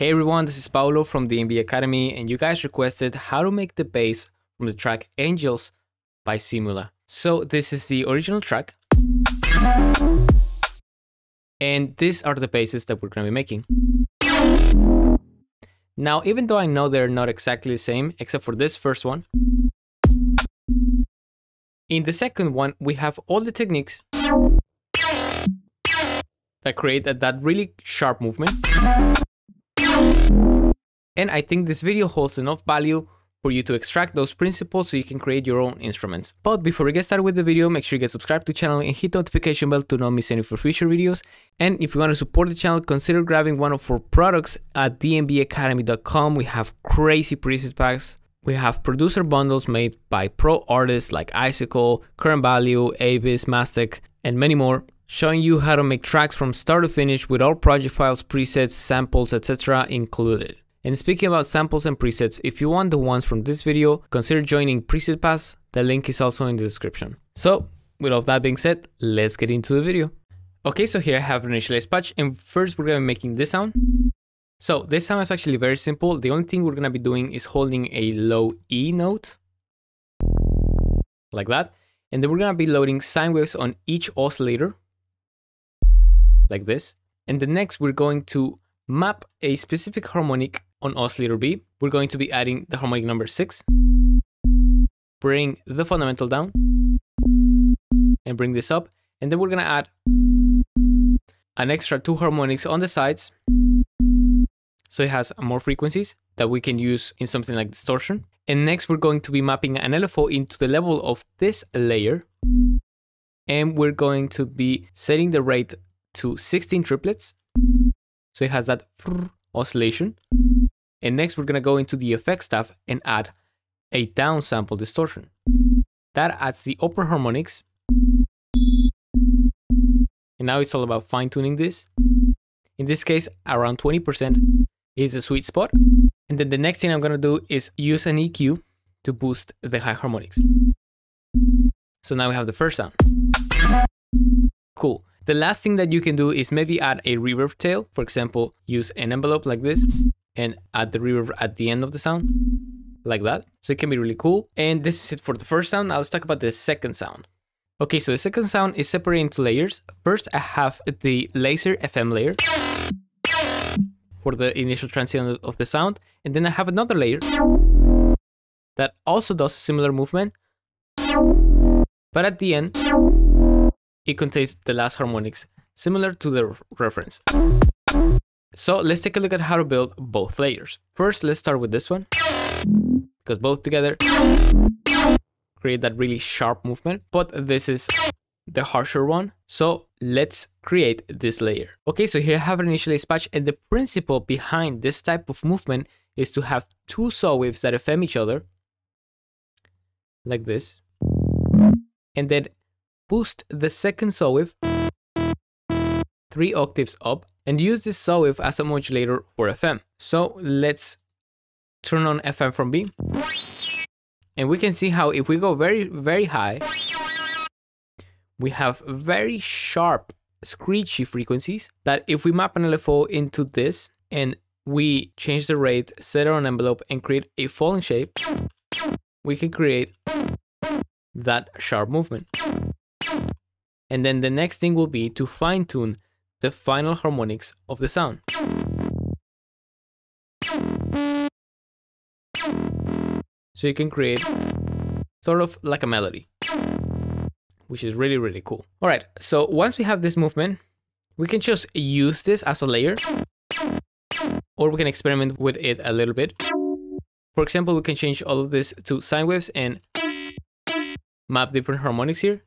Hey everyone, this is Paulo from the DnB Academy, and you guys requested how to make the bass from the track Angels by Simula. So this is the original track. And these are the basses that we're gonna be making. Now, even though I know they're not exactly the same, except for this first one, in the second one, we have all the techniques that create that, that really sharp movement. And I think this video holds enough value for you to extract those principles so you can create your own instruments. But before we get started with the video, make sure you get subscribed to the channel and hit the notification bell to not miss any of our future videos. And if you want to support the channel, consider grabbing one of our products at dnbacademy.com. We have crazy preset packs. We have producer bundles made by pro artists like Icicle, Current Value, Abis, Mastec, and many more showing you how to make tracks from start to finish with all project files, presets, samples, etc. included. And speaking about samples and presets, if you want the ones from this video, consider joining Preset Pass, the link is also in the description. So, with all that being said, let's get into the video. Okay, so here I have an initialized patch, and first we're gonna be making this sound. So this sound is actually very simple. The only thing we're gonna be doing is holding a low E note, like that. And then we're gonna be loading sine waves on each oscillator like this. And the next we're going to map a specific harmonic on oscillator B. We're going to be adding the harmonic number 6, bring the fundamental down, and bring this up. And then we're going to add an extra two harmonics on the sides. So it has more frequencies that we can use in something like distortion. And next we're going to be mapping an LFO into the level of this layer. And we're going to be setting the rate to 16 triplets. So it has that oscillation. And next we're gonna go into the effects tab and add a downsample distortion. That adds the upper harmonics. And now it's all about fine tuning this. In this case, around 20% is the sweet spot. And then the next thing I'm gonna do is use an EQ to boost the high harmonics. So now we have the first sound. Cool. The last thing that you can do is maybe add a reverb tail. For example, use an envelope like this and add the at the end of the sound like that. So it can be really cool. And this is it for the first sound. Now let's talk about the second sound. Okay, so the second sound is separated into layers. First, I have the laser FM layer for the initial transition of the sound. And then I have another layer that also does a similar movement. But at the end, it contains the last harmonics, similar to the reference. So let's take a look at how to build both layers. First, let's start with this one, because both together create that really sharp movement, but this is the harsher one. So let's create this layer. Okay, so here I have an initialized patch, and the principle behind this type of movement is to have two saw waves that FM each other, like this, and then boost the second saw wave three octaves up and use this saw wave as a modulator for FM. So let's turn on FM from B. And we can see how if we go very, very high, we have very sharp screechy frequencies that if we map an LFO into this and we change the rate, set on envelope and create a falling shape, we can create that sharp movement. And then the next thing will be to fine tune the final harmonics of the sound. So you can create sort of like a melody, which is really, really cool. All right, so once we have this movement, we can just use this as a layer, or we can experiment with it a little bit. For example, we can change all of this to sine waves and map different harmonics here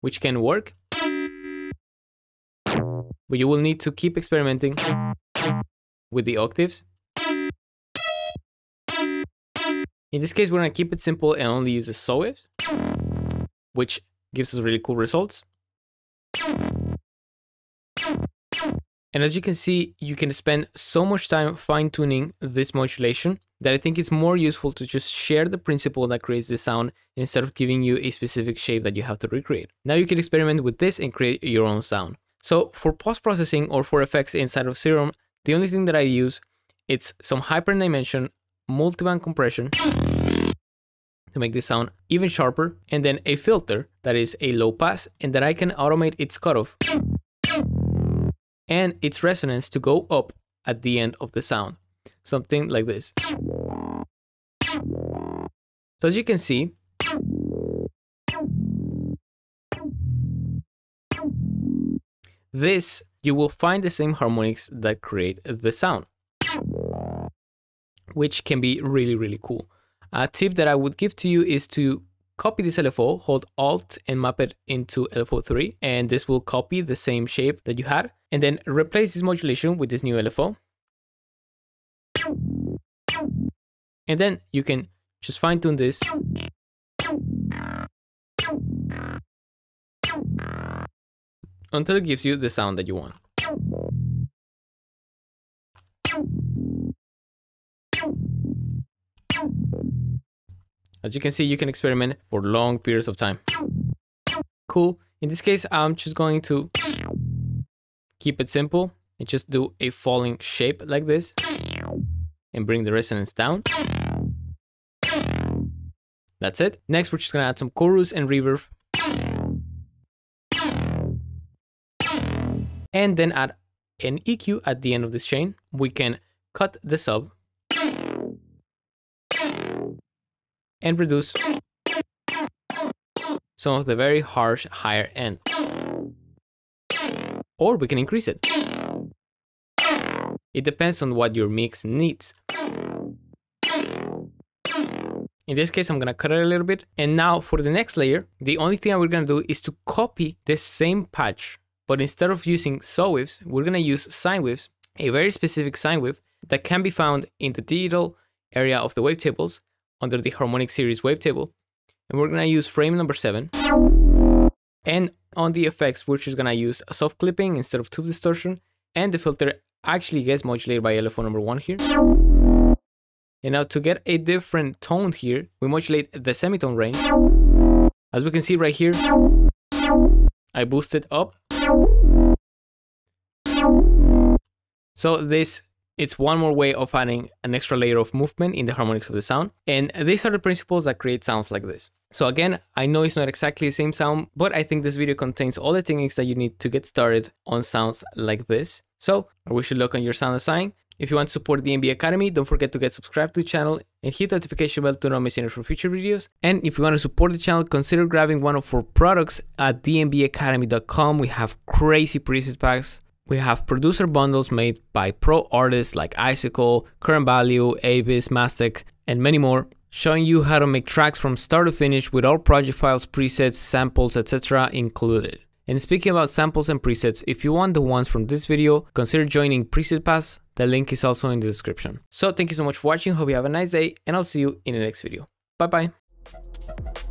which can work. But you will need to keep experimenting with the octaves. In this case, we're gonna keep it simple and only use the saw waves, which gives us really cool results. And as you can see, you can spend so much time fine tuning this modulation that I think it's more useful to just share the principle that creates the sound instead of giving you a specific shape that you have to recreate. Now you can experiment with this and create your own sound. So for post-processing or for effects inside of Serum, the only thing that I use it's some hyperdimension multiband compression to make this sound even sharper, and then a filter that is a low pass and that I can automate its cutoff and its resonance to go up at the end of the sound. Something like this. So as you can see, this you will find the same harmonics that create the sound, which can be really, really cool. A tip that I would give to you is to copy this LFO, hold Alt and map it into LFO3, and this will copy the same shape that you had, and then replace this modulation with this new LFO. And then you can just fine tune this. Until it gives you the sound that you want. As you can see, you can experiment for long periods of time. Cool. In this case, I'm just going to keep it simple and just do a falling shape like this and bring the resonance down. That's it. Next, we're just gonna add some chorus and reverb. And then add an EQ at the end of this chain. We can cut the sub and reduce some of the very harsh higher end. Or we can increase it. It depends on what your mix needs. In this case, I'm gonna cut it a little bit. And now for the next layer, the only thing we're gonna do is to copy the same patch, but instead of using saw waves, we're gonna use sine waves, a very specific sine wave that can be found in the digital area of the wavetables under the harmonic series wavetable. And we're gonna use frame number seven. And on the effects, we're just gonna use a soft clipping instead of tube distortion. And the filter actually gets modulated by LFO number one here. And now to get a different tone here, we modulate the semitone range. As we can see right here, I boost it up. So this it's one more way of adding an extra layer of movement in the harmonics of the sound. And these are the principles that create sounds like this. So again, I know it's not exactly the same sound, but I think this video contains all the techniques that you need to get started on sounds like this. So I wish you luck on your sound design. If you want to support the DnB Academy, don't forget to get subscribed to the channel and hit the notification bell to not miss any for future videos. And if you want to support the channel, consider grabbing one of our products at dnbacademy.com. We have crazy preset packs we have producer bundles made by pro artists like Icicle, Current Value, Abis, Mastic, and many more, showing you how to make tracks from start to finish with all project files, presets, samples, etc. included. And speaking about samples and presets, if you want the ones from this video, consider joining Preset Pass. The link is also in the description. So thank you so much for watching, hope you have a nice day, and I'll see you in the next video. Bye bye!